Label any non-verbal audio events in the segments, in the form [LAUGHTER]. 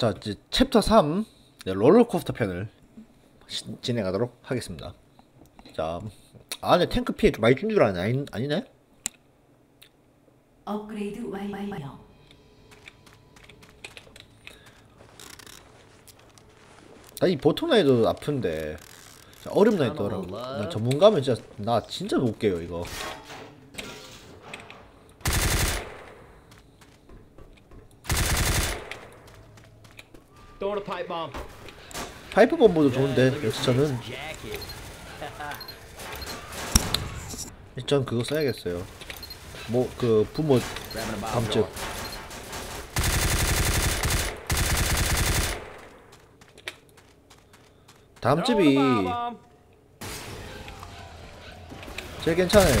자 이제 챕터 3 네, 롤러코스터 편을 시- 진행하도록 하겠습니다. 자 안에 탱크 피해 좀 많이 준 줄 아네 아니, 아니네? 업그레이드 완료. 아니 보통 나이도 아픈데 자, 어렵 나이도라고 나 전문가면 진짜 나 진짜 못 깨요 이거. Throwing a pipe bomb. 파이프 bomб도 좋은데 역시 저는 Jacket. 전 그거 써야겠어요. 뭐 그 부모 drawer. 다음 집이. 제일 괜찮아요.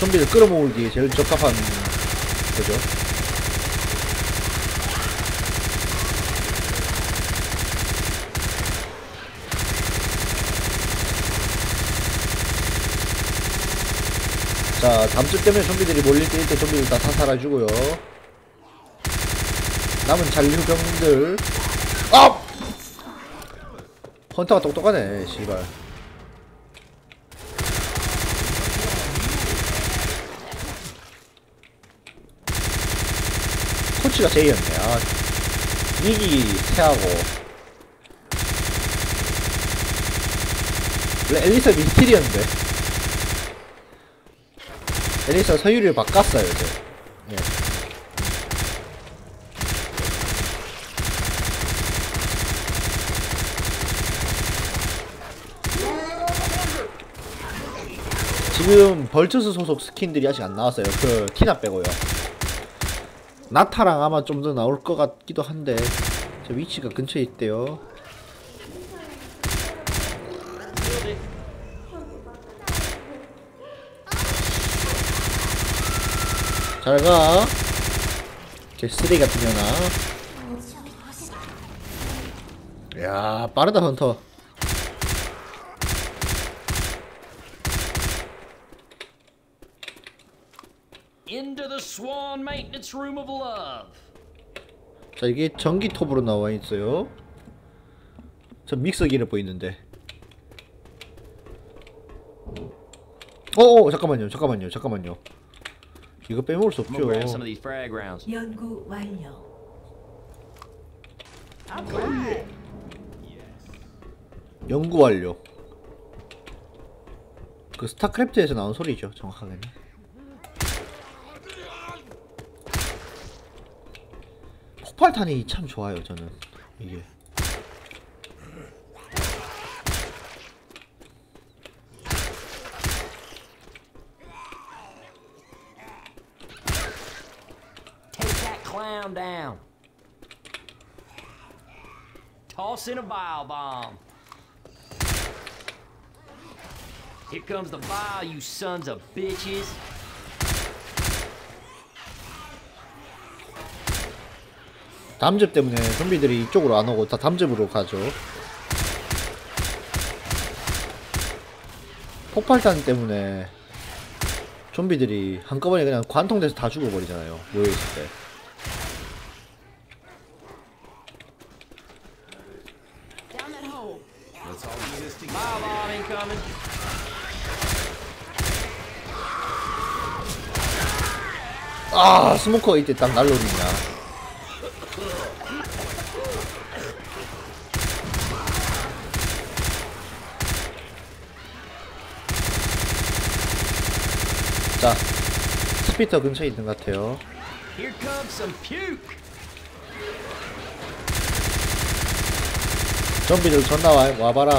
좀비를 끌어모으기 제일 적합한 거죠. 자, 담즙 때문에 좀비들이 몰릴 때 일단 좀비들 다 사살해주고요. 남은 잔류병들. 아! 헌터가 똑똑하네, 씨발. 코치가 제이였네. 아, 위기 태하고. 원래 엘리사 미스틸이었는데. 엘리사 서유리를 바꿨어요, 이제. 예. 지금 벌처스 소속 스킨들이 아직 안 나왔어요. 그 티나 빼고요. 나타랑 아마 좀 더 나올 것 같기도 한데 저 위치가 근처에 있대요. 잘 가. 개 쓰레기 같은 년아. 야 빠르다 헌터. Into the Swan Maintenance Room of Love. 자 이게 전기 톱으로 나와 있어요. 저 믹서기를 보이는데. 어, 어 잠깐만요, 잠깐만요, 잠깐만요. 이거 빼먹을 수 없죠. 연구 완료. 연구 완료. 그 스타크래프트에서 나온 소리죠, 정확하게는. 폭발탄이 참 좋아요, 저는 이게. Clown down. Toss in a bile bomb. Here comes the bile, you sons of bitches. 담즙 때문에 좀비들이 이쪽으로 안 오고 다 담즙으로 가죠. 폭발탄 때문에 좀비들이 한꺼번에 그냥 관통돼서 다 죽어버리잖아요. 모여있을 때. Bile bomb incoming. 아 스모커가 이때 딱 날라오니까 자 스피터 근처에 있는 것 같아요 Here comes some puke. 좀비들 존나 와, 와봐라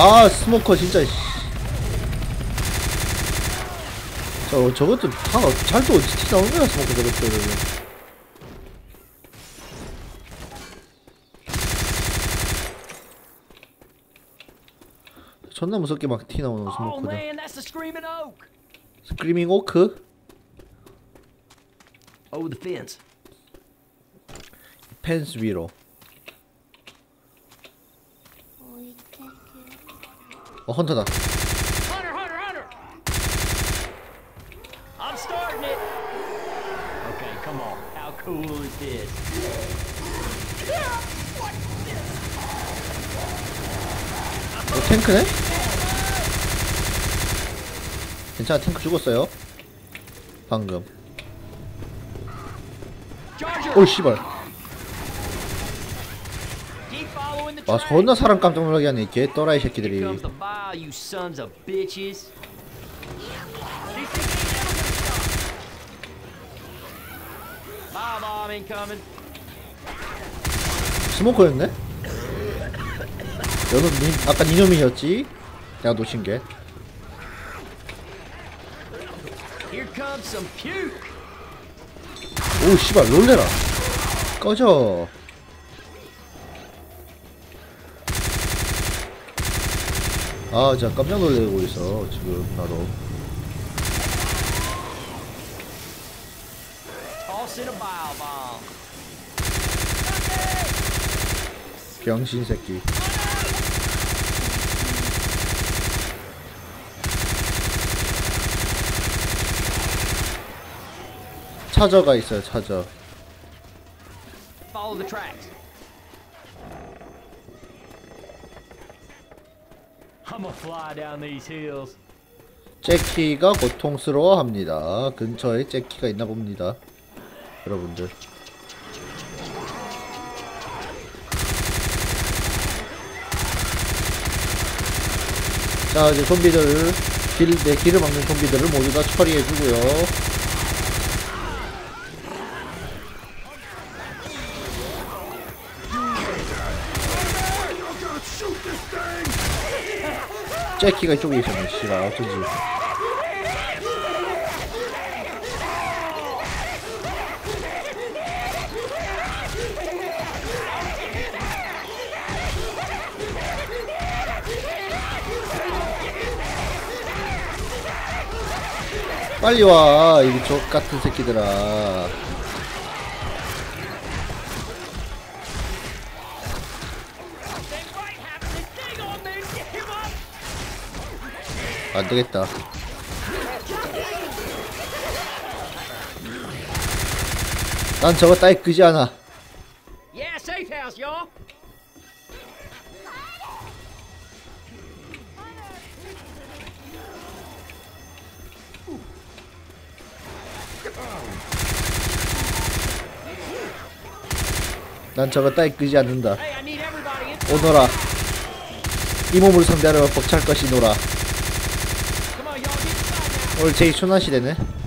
아 스모커 진짜 씨. 저 저것도 다 잘도 어떻게 나오는 거야 스모커 저것들은 존나 무섭게 막 티 나오는 oak. 스크리밍 오크 Over the fence. 펜스 위로 어 헌터다? 어, 탱크네? 괜찮아 탱크 죽었어요 방금! 오 씨발 와. 존나 사람 깜짝 놀라게 하네 이개 또라이 새끼들이. 스모커였네? 너는 니, 아까 니놈이었지? 내가 놓친 게 Here comes some puke. 오 씨발 놀래라 꺼져 아 진짜 깜짝 놀래고 있어. 지금 나도. 병신 새끼. 차저가 있어요 차저 재키가 고통스러워합니다. 근처에 재키가 있나 봅니다. 여러분들. 자 이제 좀비들 길, 내 길을 막는 좀비들을 모두 다 처리해주고요 재키가 이쪽에 있었네 씨발 어쩐지 빨리 와, 이 족 같은 새끼들아. 안 되겠다. 난 저거 따위 끄지 않아. 난 저거 따위 끄지 않는다. 오너라. 이 몸을 상대하려 벅찰 것이노라. 오늘 제일 순한 시대네. [LAUGHS]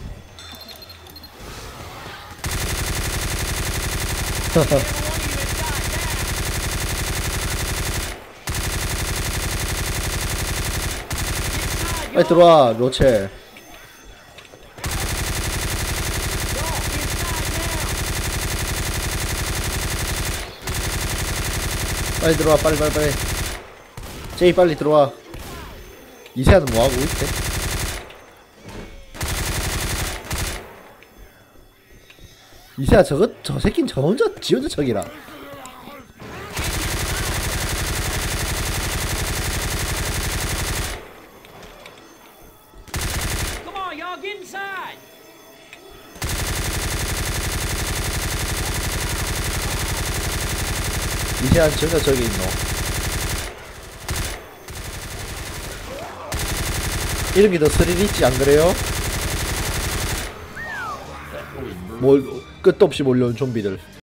빨리 들어와, 로첼. 빨리 들어와, 빨리, 빨리, 빨리. 제이 빨리 들어와. 이세아는 뭐하고 있대? 이세아 저거, 저 새낀 저 혼자, 지 혼자 inside. 이세아는 전혀 저기 있노. 이름이 더 스릴 있지, 안 그래요? 뭘, 끝도 없이 몰려온 좀비들.